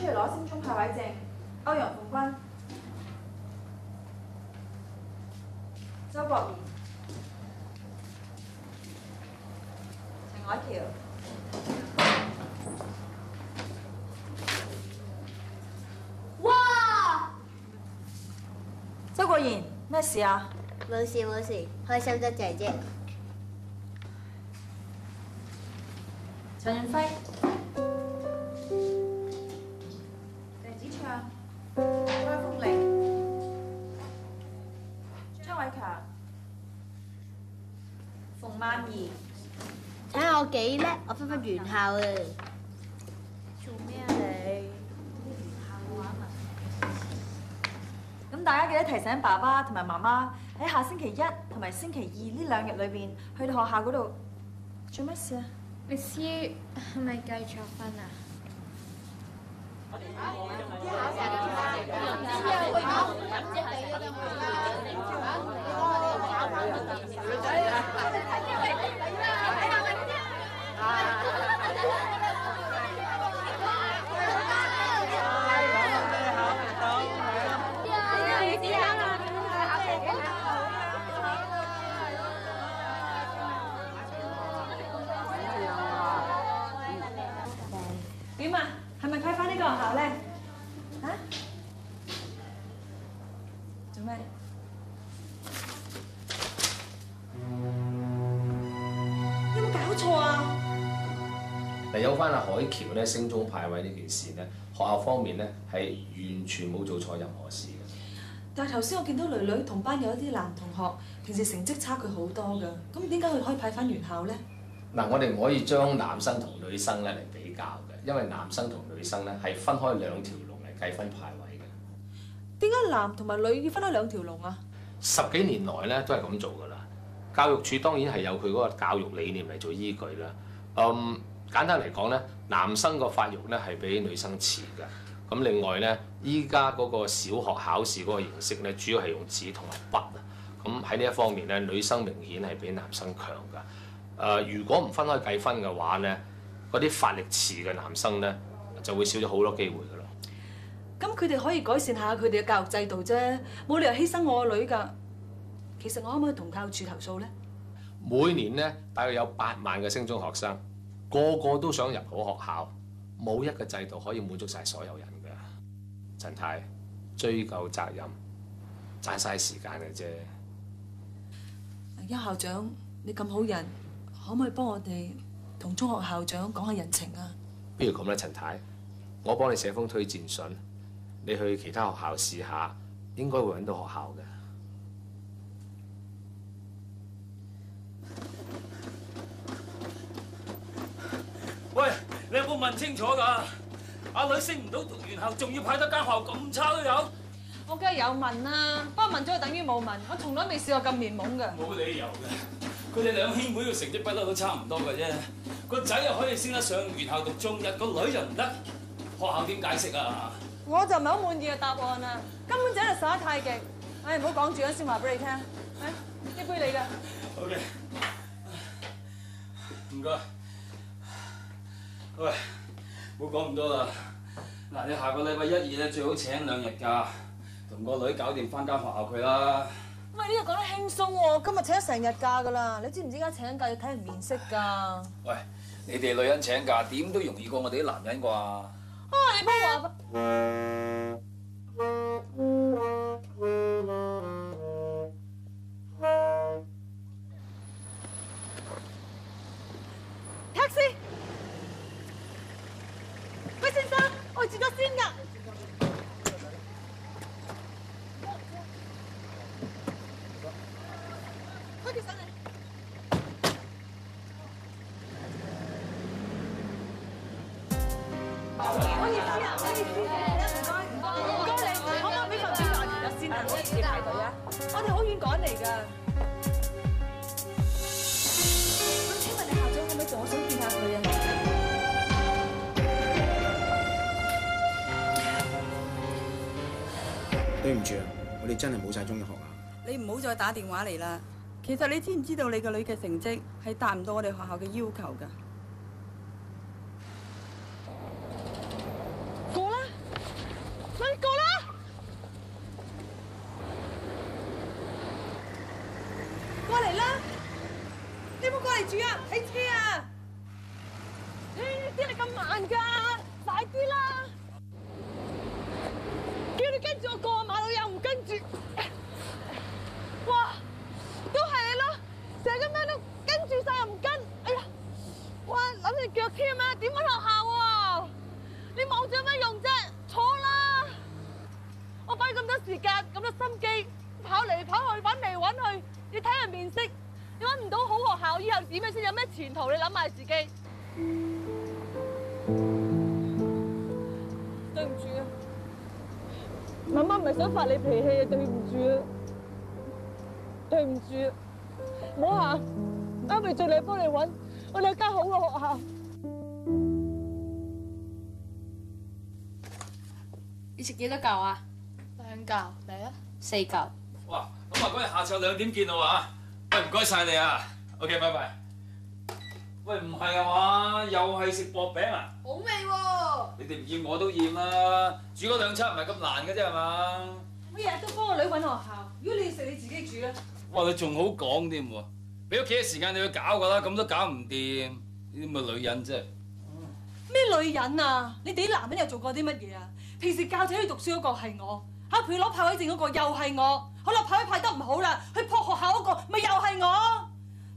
出嚟攞升中派位證，歐陽鳳君、周國賢、陳海橋。哇！周國賢，咩事啊？冇事冇事，開心得滯啫。陳潤輝、我分分原校啊！做咩啊你？咁大家記得提醒爸爸同埋媽媽喺下星期一同埋星期二呢兩日裏邊去到學校嗰度做乜事啊？Miss Yu 係咪繼續瞓啊？點海橋咧升中派位呢件事咧，學校方面咧係完全冇做錯任何事嘅。但係頭先我見到女女同班有一啲男同學，平時成績差距好多㗎，咁點解佢可以派翻原校咧？嗱，我哋唔可以將男生同女生咧嚟比較嘅，因為男生同女生咧係分開兩條龍嚟計分派位嘅。點解男同埋女要分開兩條龍啊？十幾年來咧都係咁做㗎啦。教育署當然係有佢嗰個教育理念嚟做依據啦。嗯，簡單嚟講咧，男生個發育咧係比女生遲嘅。咁另外咧，依家嗰個小學考試嗰個形式咧，主要係用紙同埋筆啊。咁喺呢一方面咧，女生明顯係比男生強㗎。誒、如果唔分開計分嘅話咧，嗰啲發力遲嘅男生咧就會少咗好多機會㗎咯。咁佢哋可以改善下佢哋嘅教育制度啫，冇理由犧牲我個女㗎。其實我可唔可以同教育處投訴咧？每年咧大約有八萬嘅升中學生，個個都想入好學校，冇一個制度可以滿足晒所有人㗎。陳太追究責任，嘥晒時間嘅啫。邱校長，你咁好人，可唔可以幫我哋同中學校長講下人情啊？不如咁啦，陳太，我幫你寫封推薦信，你去其他學校試下，應該會揾到學校嘅。你有冇問清楚㗎？阿女升唔到讀完校，仲要派得間學校咁差都有？我梗係有問啦，不過問咗就等於冇問，我從來未試過咁面懵㗎。冇理由嘅，佢哋兩兄妹嘅成績不嬲都差唔多嘅啫。個仔又可以升得上原校讀中一，個女就唔得，學校點解釋啊？我就唔係好滿意嘅答案啊，根本就係耍得太極。唉，唔好講住啦，先話俾你聽。唉，呢杯你㗎。OK，，唔該。喂，冇講咁多啦。嗱，你下個禮拜一二咧最好請兩日假，同個女搞掂翻間學校佢啦。喂，呢個講得輕鬆喎，今日請咗成日假噶啦。你知唔知而家請假要睇人面色㗎？啊，喂，你哋女人請假點都容易過我哋啲男人啩？啊你幫話。对唔住啊，我哋真系冇晒中意学校。你唔好再打电话嚟啦。其实你知唔知道你个女嘅成绩系达唔到我哋学校嘅要求噶？你唔好過嚟住啊！睇車啊！點解你咁慢㗎？快啲啦！叫你跟住我過馬路又唔跟住，哇！都係你咯，成日咁樣都跟住晒又唔跟，哎呀！哇，諗住腳添啊，點揾學校啊？你望住有咩用啫？坐啦！我擺咁多時間、咁多心機，跑嚟跑去，揾嚟揾去，你睇人面色，你揾唔到好學校，以後點樣先有咩前途？你諗下自己。對唔住啊，媽媽唔係想發你脾氣啊，對唔住啊，對唔住，唔好行，啱咪盡力幫你揾，我哋有間好嘅學校。你食幾多嚿啊？嚟啊！四嚿。哇！咁啊，嗰日下晝兩點見到啊！喂，唔該晒你啊！OK，拜拜。喂，唔係啊嘛，又係食薄餅啊？好味喎！你哋唔厭我都厭啦，煮嗰兩餐唔係咁難嘅啫係嘛？我日日都幫個女揾學校，如果你要食你自己煮啦。哇！你仲好講添喎，俾屋企嘅時間你去搞㗎啦，咁都搞唔掂，呢啲咁嘅女人啫。咩女人啊？你哋啲男人又做過啲乜嘢啊？平時教仔去讀書嗰個係我，嚇陪攞派位證嗰個又係我，好啦派位派得唔好啦，去撲學校嗰個咪又係我。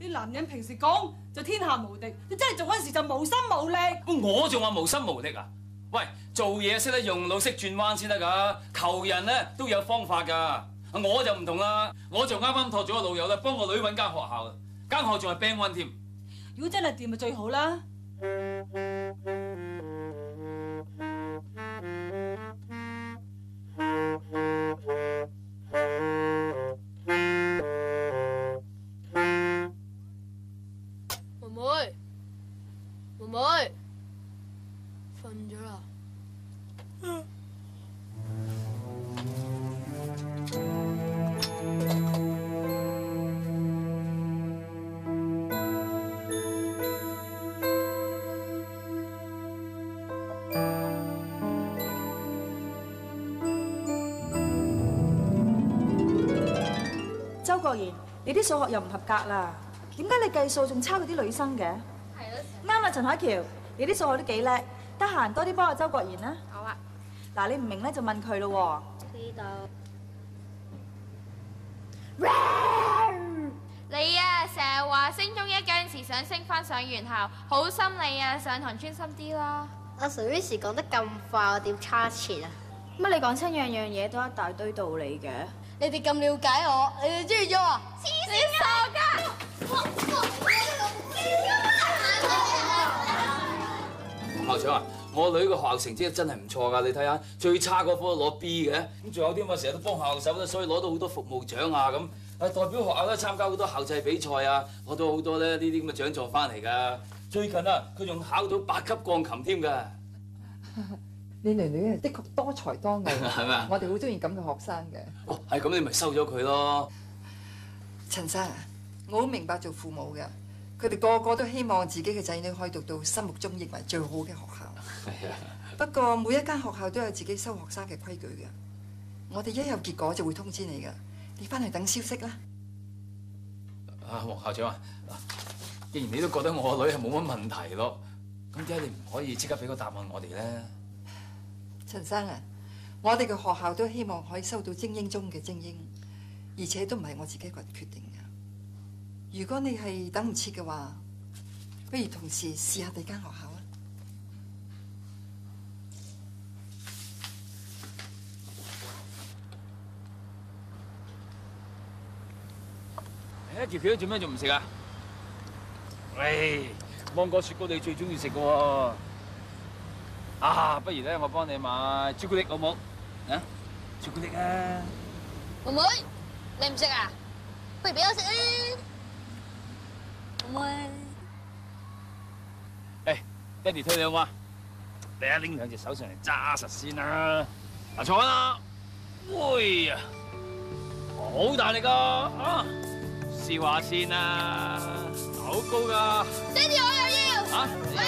啲男人平時講就天下無敵，你真係做嗰陣時就無心無力。咁我仲話無心無力啊？喂，做嘢識得用腦識轉彎先得㗎，求人咧都有方法㗎。我就唔同啦，我就啱啱托咗個老友咧，幫個女揾間學校，間學仲係 Band One 添。如果真係掂咪最好啦。周國賢，你啲數學又唔合格啦，點解你計數仲差過啲女生嘅？系咯。啱啦，陳海橋，你啲數學都幾叻，得閒多啲幫下周國賢啦。好啊。嗱，你唔明咧就問佢咯知道。你啊，成日話升中一嗰陣時想升翻上原校，好心你啊，上堂專心啲啦。阿 Sir Miss 講得咁快，我點差錢啊？乜你講親樣樣嘢都一大堆道理嘅？你哋咁了解我，你哋中意咗啊？黐線傻噶！校長啊，我女個學校成績真係唔錯㗎，你睇下最差嗰科攞 B 嘅，咁仲有啲嘛成日都幫校手咧，所以攞到好多服務獎啊咁，啊代表學校咧參加好多校際比賽啊，攞到好多咧呢啲咁嘅獎狀翻嚟㗎。最近啊，佢仲考到八級鋼琴添㗎。你女女啊，的確多才多藝，係咪啊我哋好中意咁嘅學生嘅。哦，係咁，你咪收咗佢咯。陳生啊，我好明白做父母嘅，佢哋個個都希望自己嘅仔女可以讀到心目中認為最好嘅學校。係啊，不過每一間學校都有自己收學生嘅規矩嘅，我哋一有結果就會通知你㗎，你翻去等消息啦。啊，黃校長啊，既然你都覺得我個女係冇乜問題咯，咁點解你唔可以即刻俾個答案我哋咧？陳生啊，我哋嘅學校都希望可以收到精英中嘅精英，而且都唔係我自己一個人決定嘅。如果你係等唔切嘅話，不如同時試下第間學校啊。誒，條條做咩仲唔食啊？喂，芒果雪糕你最中意食嘅喎。啊，不如咧，我幫你買朱古力好冇？啊，朱古力啊！妹妹，你唔食啊？不如俾我食啊！妹妹，誒，爹哋推你好嘛？你一，拎兩隻手上嚟揸實先啦。嗱，坐啦。喂呀，好大力噶啊！試下先啦，好高噶。爹哋我又要，啊，我又要啊！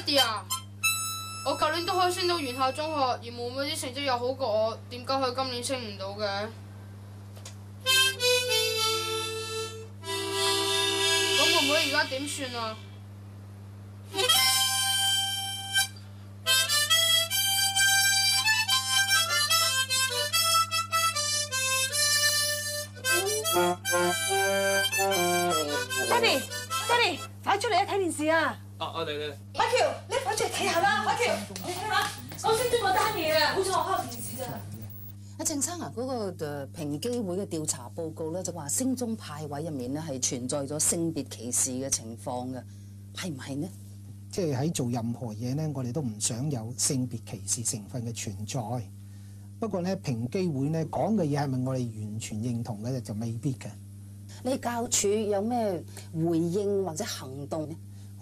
爹哋啊，我舊年都可以升到元校中學，而妹妹啲成績又好過我，點解佢今年升唔到嘅？咁妹妹而家點算啊？爹哋，爹哋，快出嚟啊！睇電視啊！啊啊，你你阿乔，你快出嚟睇下啦！阿乔，你睇下，我升中嗰單嘢啊！好彩我開電視咋。阿鄭生啊，嗰、個誒平機會嘅調查報告咧，就話升中派位入面咧係存在咗性別歧視嘅情況嘅，係唔係呢？即係喺做任何嘢咧，我哋都唔想有性別歧視成分嘅存在。不過咧，平機會咧講嘅嘢係咪我哋完全認同嘅就未必嘅。你教處有咩回應或者行動呢？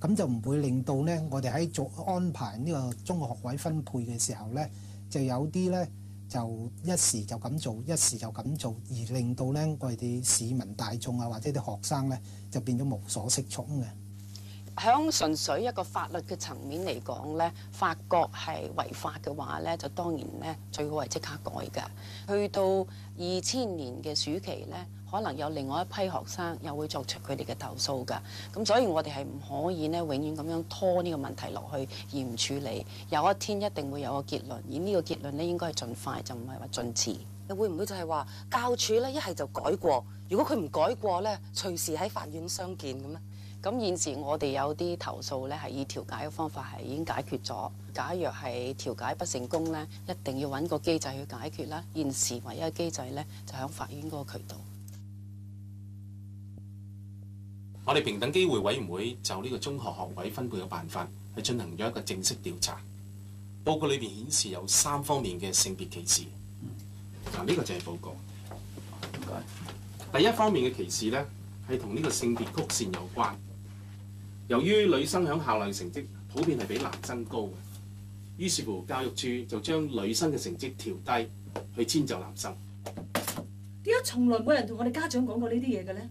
咁就唔會令到呢，我哋喺做安排呢個中學學位分配嘅時候呢，就有啲呢，就一時就咁做，一時就咁做，而令到呢，我哋啲市民大眾啊，或者啲學生呢，就變咗無所適從嘅。響純粹一個法律嘅層面嚟講咧，發覺係違法嘅話咧，就當然咧最好係即刻改㗎。去到二千年嘅暑期咧，可能有另外一批學生又會作出佢哋嘅投訴㗎。咁所以我哋係唔可以咧永遠咁樣拖呢個問題落去而唔處理。有一天一定會有個結論，而呢個結論咧應該係盡快，就唔係話盡遲。會唔會就係話教處咧一係就改過，如果佢唔改過咧，隨時喺法院相見咁咧？咁現時我哋有啲投訴咧係以調解嘅方法係已經解決咗。假若係調解不成功咧，一定要揾個機制去解決啦。現時唯一嘅機制咧就喺法院嗰個渠道。我哋平等機會委員會就呢個中學學位分配嘅辦法係進行咗一個正式調查。報告裏邊顯示有三方面嘅性別歧視。嗱，呢個就係報告。第一方面嘅歧視呢，係同呢個性別曲線有關。由於女生響校內成績普遍係比男生高嘅，於是乎教育處就將女生嘅成績調低，去遷就男生。點解從來冇人同我哋家長講過呢啲嘢嘅咧？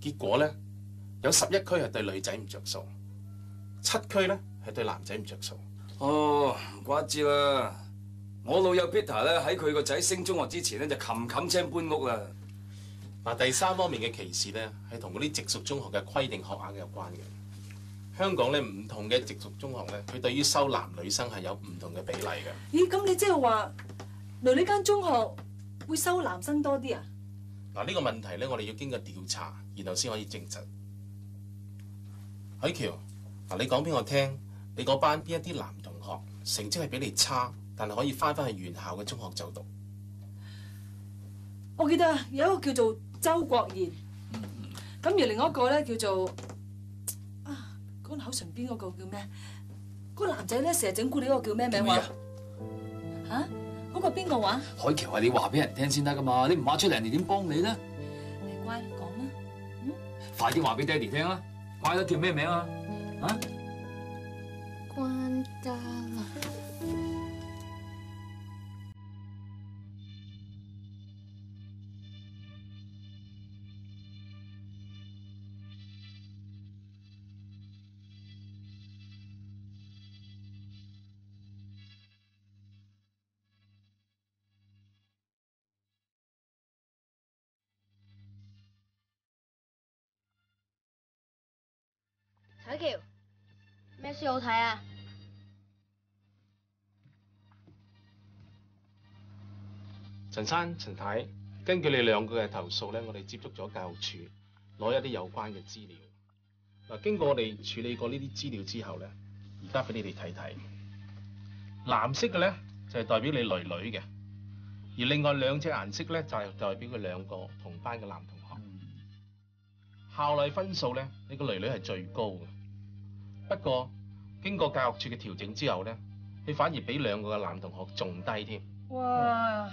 結果咧有十一區係對女仔唔着數，七區咧係對男仔唔着數。哦，唔怪之啦。我老友 Peter 咧喺佢個仔升中學之前咧就冚冚聲搬屋啦。嗱，第三方面嘅歧視咧係同嗰啲直屬中學嘅規定學額有關嘅。香港咧唔同嘅直屬中學咧，佢對於收男女生係有唔同嘅比例嘅。咦，咁你即係話，嚟呢間中學會收男生多啲啊？嗱，呢個問題咧，我哋要經過調查，然後先可以證實。海橋，嗱，你講俾我聽，你嗰班邊一啲男同學成績係比你差，但係可以翻返去原校嘅中學就讀？我記得有一個叫做周國賢，咁而另外一個咧叫做啊，嗰個口唇邊嗰個叫咩？嗰個男仔咧成日整蠱你嗰個叫咩名話？嚇，嗰個邊個話？海橋啊，你話俾人聽先得噶嘛，你唔話出嚟，人哋點幫你咧？你乖講啦，快啲話俾爹哋聽啦！乖得叫咩名啊？啊？關家樂。彩橋，咩書好睇啊？陳生、陳太，根據你兩個嘅投訴咧，我哋接觸咗教育處，攞一啲有關嘅資料。嗱，經過我哋處理過呢啲資料之後咧，而家俾你哋睇睇。藍色嘅咧就係代表你女女嘅，而另外兩隻顏色咧就係代表佢兩個同班嘅男同學。校內分數咧，你個女女係最高嘅。不過經過教育處嘅調整之後咧，你反而比兩個嘅男同學仲低添。哇！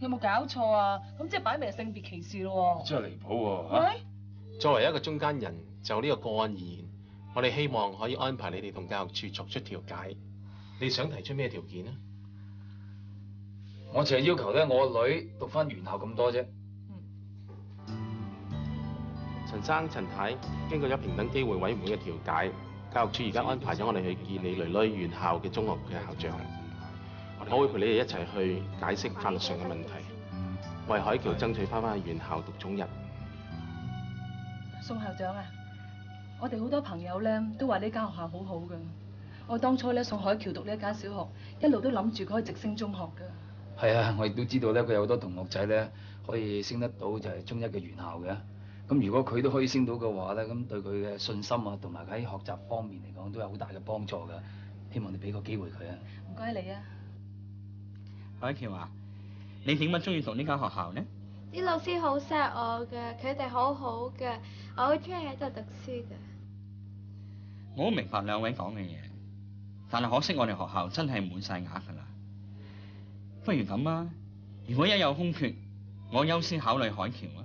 有冇搞錯啊？咁即係擺明係性別歧視咯喎。真係離譜喎喂，作為一個中間人，就呢個個案而言，我哋希望可以安排你哋同教育處作出調解。你想提出咩條件啊？我淨係要求咧，我個女讀翻原校咁多啫。陳生、陳太，經過咗平等機會委員會嘅調解，教育處而家安排咗我哋去見你女女院校嘅中學嘅校長。我會陪你哋一齊去解釋法律上嘅問題，為海橋爭取翻返去原校讀中一。宋校長啊，我哋好多朋友咧都話呢間學校好好噶。我當初咧送海橋讀呢一間小學，一路都諗住佢可以直升中學噶。係啊，我亦都知道咧，佢有好多同學仔咧可以升得到就係中一嘅院校嘅。咁如果佢都可以升到嘅話咧，咁對佢嘅信心啊，同埋喺學習方面嚟講都有好大嘅幫助噶。希望你俾個機會佢啊！唔該你啊。海橋啊，你點解中意讀呢間學校呢？啲老師好錫我嘅，佢哋好好嘅，我好中意喺度讀書嘅。我好明白兩位講嘅嘢，但係可惜我哋學校真係滿晒額㗎啦。不如咁啊，如果一有空缺，我優先考慮海橋啊。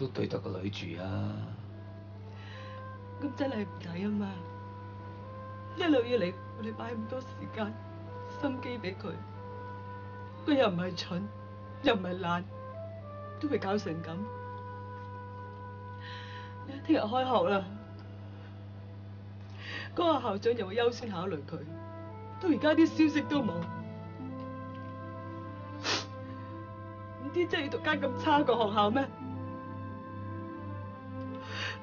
都對得個女住啊！咁真係唔抵啊嘛！一路以嚟，我哋擺咁多時間、心機俾佢，佢又唔係蠢，又唔係懶，都會搞成咁。聽日開學啦，嗰個校長又會優先考慮佢，到而家啲消息都冇，唔知真係要讀間咁差個學校咩？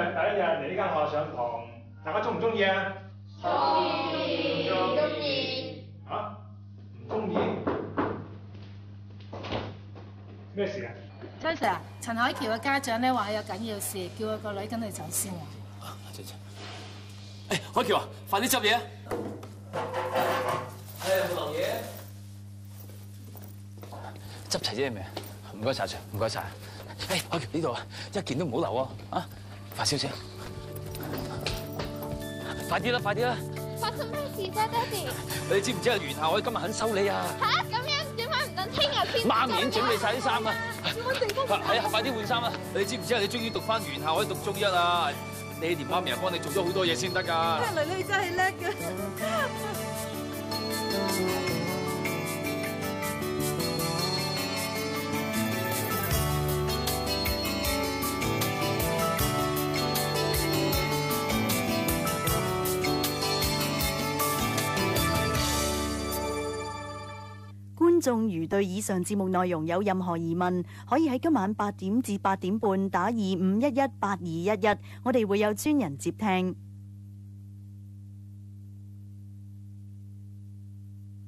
第一日嚟呢間學校上堂，大家中唔中意啊？中意。中意。嚇？唔中意？咩事啊？張 Sir 啊，陳海橋嘅家長咧話有緊要事，叫佢個女跟佢走先喎。誒，海橋啊，快啲執嘢啊！誒，冇漏嘢。執齊啫未？唔該晒 Sir，唔該晒。誒，海橋呢度啊，一件都唔好留喎，啊，快少少。快啲啦，快啲啦！發生咩事啫，爹哋？你知唔知啊？袁校我今日肯收你啊！吓，咁樣點解唔等聽日先？媽咪已經準備晒啲衫啦。要揾地方係啊，快啲換衫啊！你知唔知啊？你終於讀翻袁校可以讀中一啊！你連媽咪又幫你做咗好多嘢先得㗎。聽嚟你真係叻嘅。觀眾如对以上节目内容有任何疑问，可以喺今晚八点至八点半打二五一一八二一一，我哋会有专人接听。